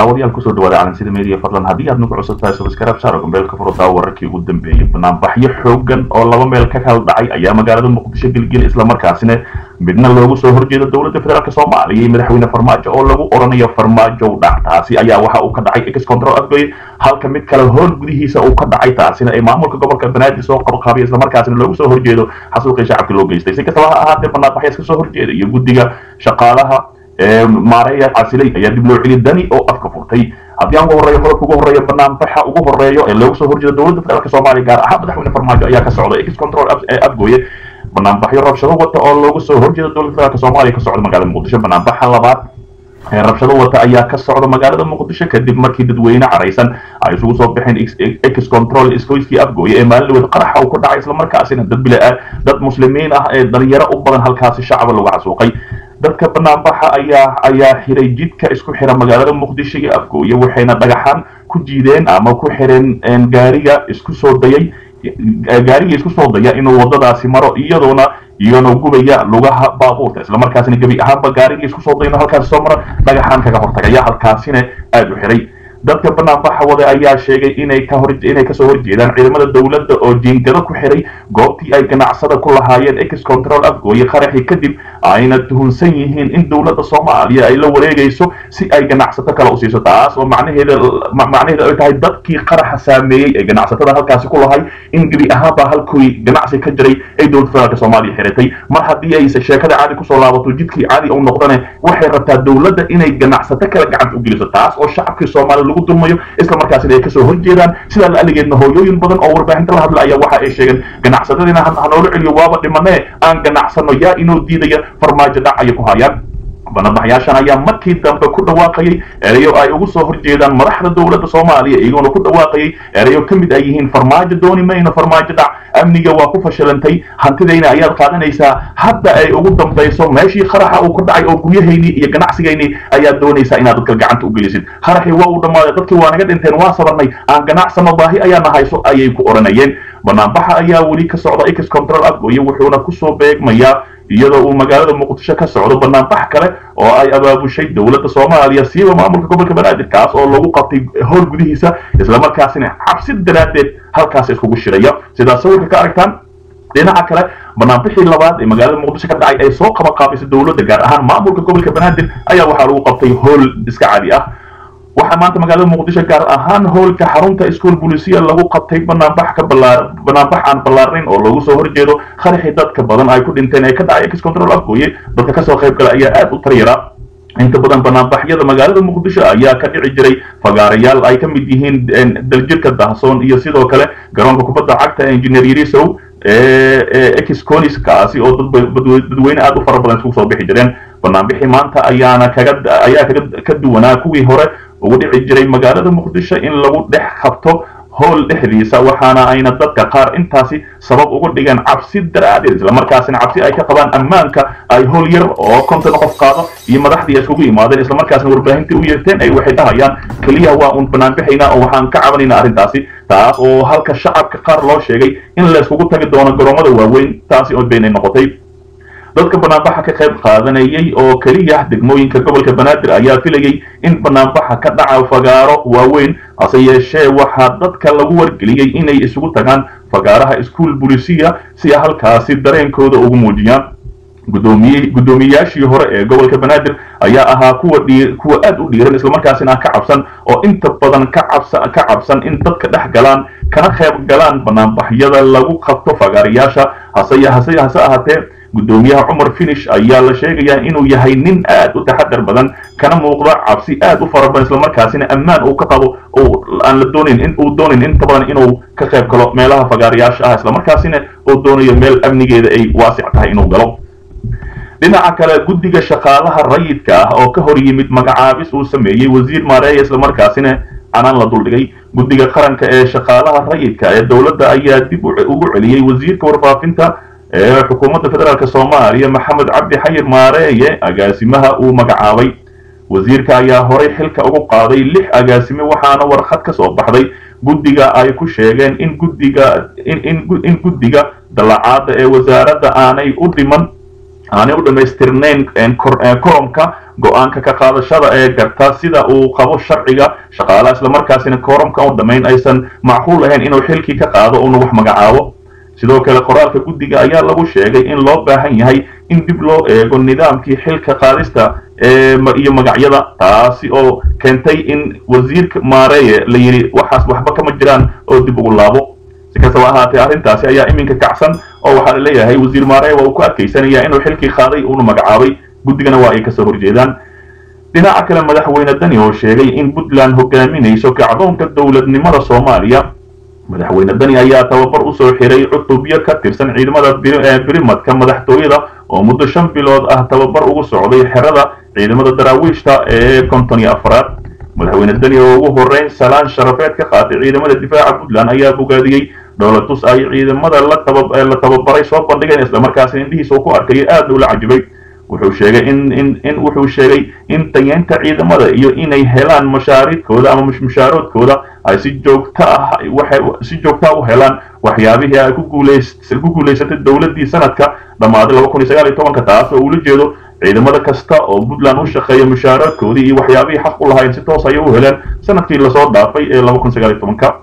daawadayaal ku soo dhawaada calansida media fadlan haddii aad nagu cusub tahay subscribe saaro gambeelka furada wararkii ugu dambeeyey banaanbaxyo xoogan oo laba meel ka kala dhacay ayaa magaalada muqdisho gelgel islamarkaasina midna loogu soo horjeeda dowladda federaalk soomaaliya iyo madaxweyne farmaajo oo lagu oranayo farmaajow dhac. Taasi ayaa waxa uu ka dhacay ex control afgoy halka mid kale hool gudihiisa uu ka dhacay. Taasina ee maamulka gobolka banaadir soo qorqaabay islamarkaasina loogu soo horjeedo xasuuqii shacabka loo geystay. Si kastaba ha ahaatee banaanbaxyo iska soo horjeeda iyo guddiga shaqaalaha maareeya casilay ayaa dib loo celi dani oo afka furtay. Haddii aan ugu horreeyo qodobka ugu horreeya banaanbaxa ugu horreeyo ee loogu soo horjeeda dowladda federaalk soomaaliya gaar ahaan madaxweyne farmaajo ayaa ka socda ex control ee afgooye banaanbaxyo rabshado wata oo loogu soo horjeeda dowladda federaalk soomaaliya ka socda magaalada muqdisho. Banaanbaxa labaad rabshado wata ayaa ka socda magaalada muqdisho kadib markii dadweyne caraysan ay isugu soo baxeen ex control iskoyskii afgooye ee maalin dhaweed qaraxa uu ka dhacay islamarkaasina dad bila dad muslimiin ah ee dhalinyaro u badan halkaasi shacaba lagu xasuuqay dadka banaanbaxa ayaa ayaa xiray jidka isku xira magaalada muqdisho iyo afgooye waxayna dhagaxaan ku jiideen ama ku xireen gaariga isku soo dayay gaariga isku soo daya inuu wadadaasi maro iyadoona iyona gubaya lugaha baabuurka islamarkaasina gebi ahaanba gaariga isku soo daya halkaasi soo maro dhagaxaan kaga hortagaya halkaasina aada u xiray dadka banaanbaxa wada ayaa sheegay inay ka soo horjeedaan ciidamada dowladda oo jiingado ku xiray goobtii ay ganacsada ku lahaayeen ex control afgooye qaraxii kadib ayna tuhunsan yihiin in dowladda soomaaliya ay la wareegayso si ay ganacsato kale u siiso taas oo macnaheeda ay tahay dadkii qaraxa saameeyey ee ganacsatada halkaasi ku lahay in gebi ahaanba halkii ganacsi ka jiray ay dowladda federaalk soomaaliya xiratay. Mar haddii ay sheekada caadi ku soo laabato jidkii caadi u noqdane waxay rabtaa dowladda inay ganacsato kale gacanta u geliso taas oo shacabkii soomaaliya lagu dulmayo isla markaasina ay ka soo horjeedaan sidaa la aligeedna hooyooyin badan oo warbaahinta la hadla ayaa waxa ay sheegeen ganacsatadiina hanoola celiyo waaba dhimanee aan ganacsano yaa inoo diidaya farmaajo dhac ku hayaan banaanbaxyaashan ayaa markii dambe ku dhawaaqayay erayo ay ugu soo horjeedaan madaxda dowladda soomaaliya iyagoona ku dhawaaqayay erayo ka mid ay yihiin farmaajo dooni mayno farmaajo dhac amniga waa ku fashilantay hantidayna ayaad qaadanaysaa hadda ay ugu dambayso meeshii qaraxa uu ku dhacay oo guryahaynii iyo ganacsigaynii ayaad doonaysaa inaad dadka gacanta u gelisid. Qaraxii waa uu dhammaaday dadkii waa naga dhinteen waan sabarnay aan ganacsano baahi ayaana hayso ayay ku oranayeen. Banaanbaxa ayaa weli ka socda ex control afgooye wuxuuna ku soo beegmayaa iyadoo uu magaalada muqdisho ka socdo banaanbax kale oo ay abaabushay dowladda soomaaliya siiba maamulka gobolka banaadir kaas oo lagu qabtay howl gudihiisa islamarkaasina cabsi daraaddeed halkaas iskugu shiraya. Sidaad sawirka ka aragtaan dhinaca kale banaanbixii labaad ee magaalada muqdisho ka dhacay ay soo qabanqaabisay dowladda gaar ahaan maamulka gobolka banaadir ayaa waxaa lagu qabtay howl iska caadi ah waxaa maanta magaalada muqdisho gaar ahaan hoolka xarunta ischool bulisiya lagu qabtay banaanbax ka balaa aan ballaarnayn oo loogu soo horjeedo qaraxii dadka badan ay ku dhinteen ee ka dhacay ex control afgooye dadka ka soo qayb gala ayaa aada u taryara. Inta badan banaanbaxyada magaalada muqdisho ayaa ka dhici jiray fagaarayaal ay ka mid yihiin daljirka dahsoon iyo sidoo kale garoonka kubadda cagta engineer yarisow exconis kaasi oo dadweyne aada u fara badan isugu soo bixi jireen. Banaanbixii maanta ayaana kaga ayaa kaga ka duwanaa kuwii hore ugu dhici jiray magaalada muqdisho in lagu dhex qabto howl dhexdiisa waxaana ayna dadka qaar intaasi sabab uga dhigeen cabsi daraadeed islamarkaasina cabsi ay ka qabaan ammaanka ay howl yar oo konton qof qaado iyo madaxdii iskugu imaadeen islamarkaasina warbaahintii u yeerteen ay waxay dhahayaan keliya waa uun banaanbixaynaa oo waxaan ka cabanaynaa arrintaasi. Taas oo halka shacabka qaar loo sheegay in layskugu tagi doono garoomada waaweyn taasi oo been ay noqotay dadka banaanbaxa ka qayb qaadanayay oo keliya degmooyinka gobolka banaadir ayaa filayay in banaanbaxa ka dhaca fagaaro waaweyn hase yeeshee waxaa dadka lagu wargeliyey inay isugu tagaan fagaaraha ischool bulisiya si halkaasi dareenkooda ugu muujiyaan. Gudoomiye guddoomiyeyaashii hore ee gobolka banaadir ayaa ahaa kuwa kuwa aada u dhiiran islamarkaasina ka cabsan oo inta badan ka cabsa ka cabsan in dadka dhex galaan kana qayb galaan banaanbaxyada lagu qabto fagaarayaasha. Hase hase ahaatee guddoomiyaha cumar finish ayaa la sheegayaa inuu yahay nin aad u taxadar badan kana muuqda cabsi aad u fara badan islamarkaasina ammaan uu ka qabo aan la doonayn in uu doonayn inta badan inuu ka qayb galo meelaha fagaarayaasha ah islamarkaasina uu doonayo meel amnigeeda ay waasic tahay inuu galo. Dhinaca kale guddiga shaqaalaha rayidka ah oo ka hor yimid magacaabis uu sameeyey wasiir maareeya islamarkaasina canaan la duldhigay. Guddiga qaranka ee shaqaalaha rayidka ee dowladda ayaa dib ugu celiyey wasiirka warfaafinta xukuumadda federaalk soomaaliya maxamed cabdi xayir maareeye agaasimaha uu magacaabay. Wasiirka ayaa horay xilka ugu qaaday lix agaasime waxaana warqad ka soo baxday guddiga ay ku sheegeen in guddiga in guddiga dallacaadda ee wasaaradda aanay u dhiman aanay u dhammaystirnayn koromka go'aanka ka qaadashada ee garta sida uu qabo sharciga shaqaalaha islamarkaasina koromka u dhammayn aysan macquul ahayn inuu xilkii ka qaado una wax magacaabo sidoo kale qoraalka guddiga ayaa lagu sheegay in loo baahan yahay in dib loo eego nidaamkii xilka qaadista iyo magacyada taasi oo keentay in wasiirka maareeye la yidhi waxaas waxba kama jiraan oo dib ugu laabo. Si kastaba ahaatee arrintaasi ayaa iminka kacsan oo waxaa la leeyahay wasiir maareeye waa uu ku adkaysanaya inuu xilkii qaaday uuna magacaabay. Guddigana waa ay ka soo horjeedaan. Dhinaca kale madaxweyne dani oo sheegay in puntland hogaaminayso kacdoonka dowladnimada soomaaliya madaxweyne dani ayaa tababar u soo xiray cutubyo ka tirsan ciidamada birimadka madaxtooyada oo muddo shan bilood ah tababar ugu socday xerada ciidamada daraawiishta ee konton iyo afraad madaxweyne dani oo ugu horreyn salaan sharafeed ka qaatay ciidamada difaaca puntland ayaa bogaadiyey. Dhowlatus ay ciidamada la tababaray soo bandhigeen islamarkaasina indhihiisa uu ku arkayay aadna ula cajibay wuxuu sheegay in in in wuxuu sheegay in tayeynta ciidamada iyo inay helaan mashaariidkooda ama mushaaroodkooda ay si joogto ah si joogta u helaan waxyaabihii ay ku guulays ku guulaysatay dowladdii sanadka dhammaaday laba kun iyo sagaal iyo tobanka taas oo ula jeedo ciidamada kasta oo puntland u shaqeeya mushaaradkoodii iyo waxyaabihii xaq u lahayn si toos ayay u heleen sannadkii la soo dhaafay ee laba kun sagaal iyo tobanka.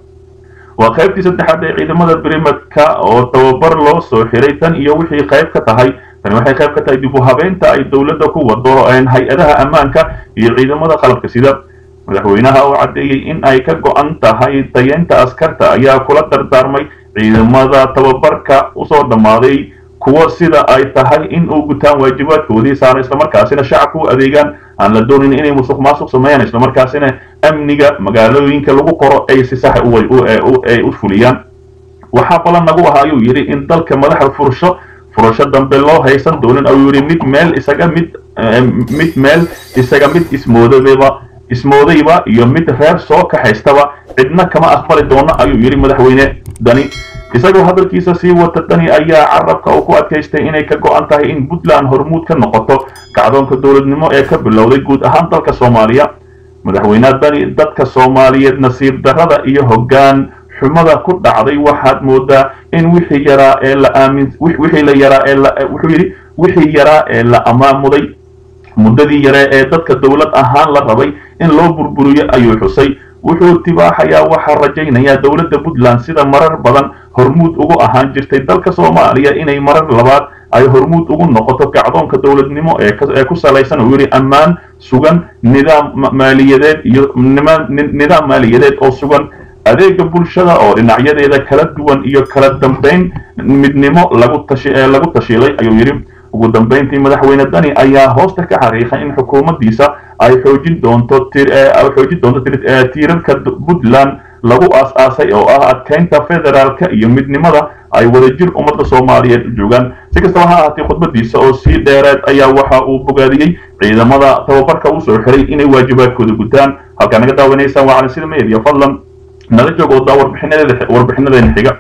Waa qaybtii saddexaad ee ciidamada birimadka oo tababar loo soo xiray tan iyo wixii qayb ka tahay tani waxay qayb ka tahay dib u habeynta ay dowladda ku wado hay'adaha ammaanka iyo ciidamada qalabka sida madaxweynaha oo caddeeyey in ay ka go-an tahay tayeynta askarta ayaa kula dardaarmay ciidamada tababarka u soo dhammaaday kuwa sida ay tahay in uu gutaan waajibaadkoodii saara islamarkaasina shacabka u adeegaan aan la doonin inay musuq maasuq sameeyaan islamarkaasina amniga magaalooyinka lagu qoro ay si sax ay u fuliyaan. Waxaa balan nagu ahaa ayuu yidhi in dalka madaxda furasho furasho dambe loo haysan doonin ayuu yidhi mid meel isaga mid mid meel isaga mid ismoodadaba ismoodayba iyo mid reer soo kaxaystaba cidna kama aqbali doono ayuu yidhi madaxweyne dani. Isagoo hadalkiisa sii wata dani ayaa carabka uu ku adkaystay inay ka go-an tahay in puntland hormuud ka noqoto kacdoonka dowladnimo ee ka bilowday guud ahaan dalka soomaaliya. Madaxweynaha dani dadka soomaaliyeed nasiib darrada iyo hoggaan xumada ku dhacday waxaad moodaa in wixii yaraa ee la aamin wixii la yaraa ee la wuxuu yidhi wixii yaraa ee la amaamuday muddadii yaree ee dadka dowlad ahaan la rabay in loo burburiyo ayuu xusay. Wuxuu tibaaxayaa waxaa rajaynayaa dowladda puntland sida marar badan hormuud ugu ahaan jirtay. Dalka soomaaliya inay marar labaad ay hormuud ugu noqoto kacdoonka dowladnimo ee ku salaysan uu yidhi ammaan sugan nidaam maaliyadeed iyo nidaam maaliyadeed oo sugan adeega bulshada oo dhinacyadeeda kala duwan iyo kala dambayn midnimo lagu tashi lagu tashiilay ayuu yidhi. Ugu dambayntii madaxweyne dani ayaa hoosta ka xariiqay in xukuumaddiisa ay xoojin doonto ay xoojin doonto tiirarka puntland lagu aas-aasay oo ah adkeynta federaalka iyo midnimada ay wadajir ummadda soomaaliyeed u joogaan. Si kastaba ha ahaatee khudbadiisa oo sii dheereed ayaa waxa uu bogaadiyey ciidamada tababarka u soo xiray inay waajibaadkooda gutaan. Halkaa naga daawanaysaan waa cali sida fadlan narka go'doon warbixinada la hega